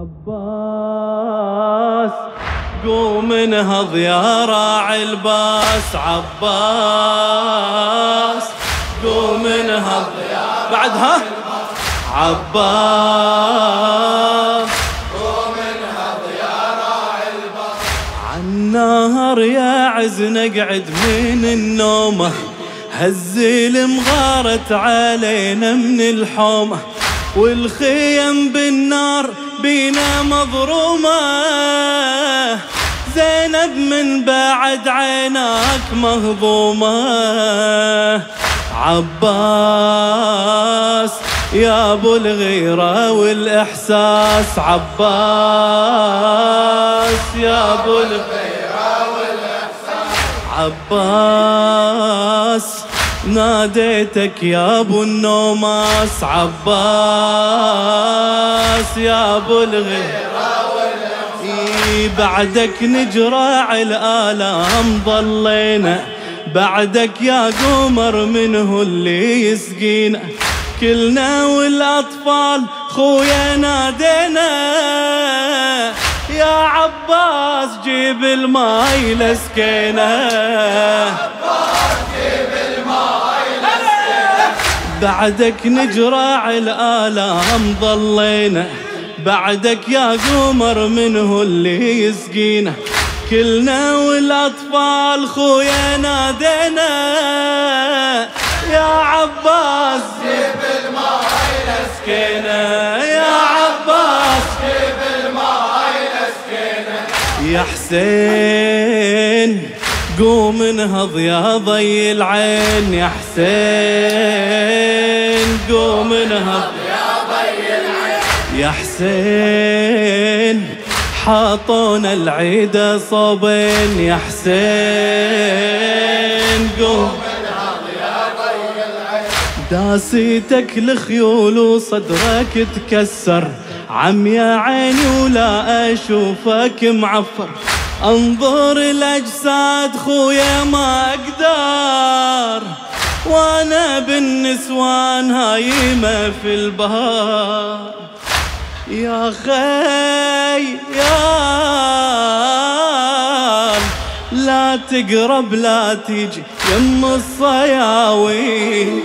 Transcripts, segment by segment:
عباس. قوم انهض يا راعي الباس عباس. قوم انهض يا بعدها عباس. قوم انهض يا راعي الباس. عالنهر يا عز نقعد من النومة. هالزيل مغارت علينا من الحومة. والخيم بالنار بينا مضرومة زينب من بعد عيناك مهضومة. عباس يا أبو الغيرة والإحساس. عباس يا أبو الغيرة والإحساس. عباس ناديتك يا أبو النوماس عباس يا أبو الغيرة بعدك نجرع الآلام ضلينا. بعدك يا قمر منه اللي يسقينا. كلنا والأطفال خويا نادينا. يا عباس جيب الماي لسكينا بعدك نجرع الآلام ضلينا. بعدك يا قمر منه اللي يسقينا. كلنا والأطفال خويا نادينا. يا عباس جيب الماي لسكينا. يا عباس جيب الماي لسكينا. يا حسين قوم انهض يا ضي العين يا حسين. قوم انهض يا ضي العين يا حسين. حاطونا العيد صوبين يا حسين. قوم داسيتك الخيول وصدرك تكسر. عم يا عيني ولا أشوفك معفر. انظر الاجساد خويا ما أقدر وأنا بالنسوان هايمة في البهار يا خي يا لا تقرب لا تيجي يم الصياوي.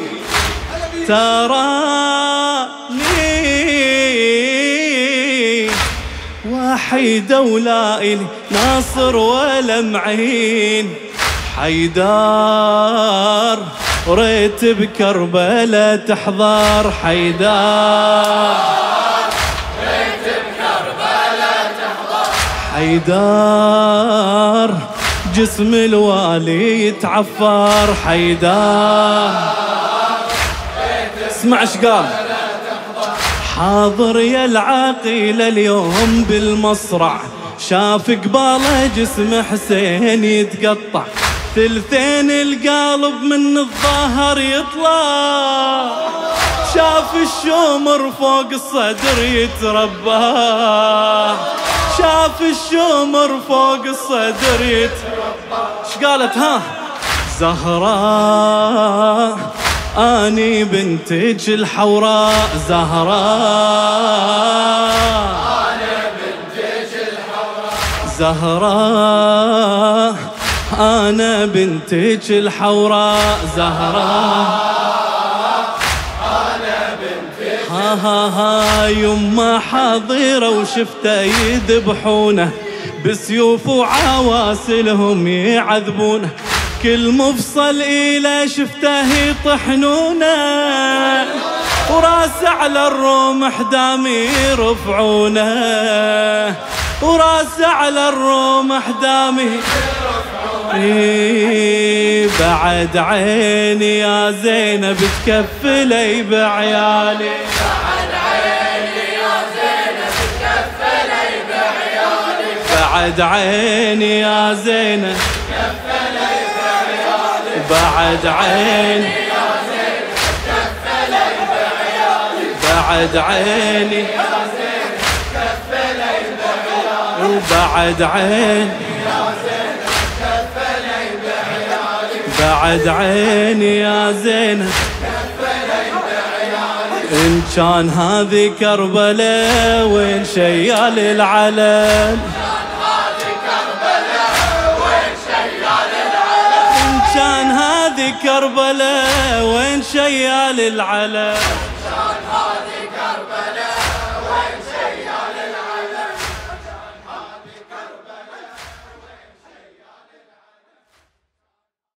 تراني وحيدة ولا إلي ناصر ولا معين. حيدار ريت بكربلة تحضر حيدار ريت بكربلاء تحضر حيدار جسم الوالي يتعفر حيدار اسمع إيش قال. حاضر يا العقيل اليوم بالمصرع. شاف قباله جسم حسين يتقطع. ثلثين القالب من الظهر يطلع. شاف الشومر فوق الصدر يتربى. شاف الشومر فوق الصدر يتربى. إيش قالت؟ ها زهراء آني بنتج الحوراء زهراء زهراء أنا بنتج الحوراء زهراء أنا بنتج ها ها ها يما حاضرة وشفته يذبحونه. بسيوف وعواسلهم يعذبونه. كل مفصل إلى شفته يطحنونه. وراسه على الرمح دام يرفعونه. وراسه على الرمح دام إيه بعد عيني يا زينب تكفلي بعيالي بعد عيني يا زينب تكفلي بعيالي. بعد عيني يا زينب كفلي بعيالي بعد عيني يا زينب كفلي بعيالي بعد عيني يا زينب وبعد بعيالي بعد عيني يا بعيالي إن كان هذه كربلاء وين شيال العلل إن كان هذه كربلاء وين شيال العلل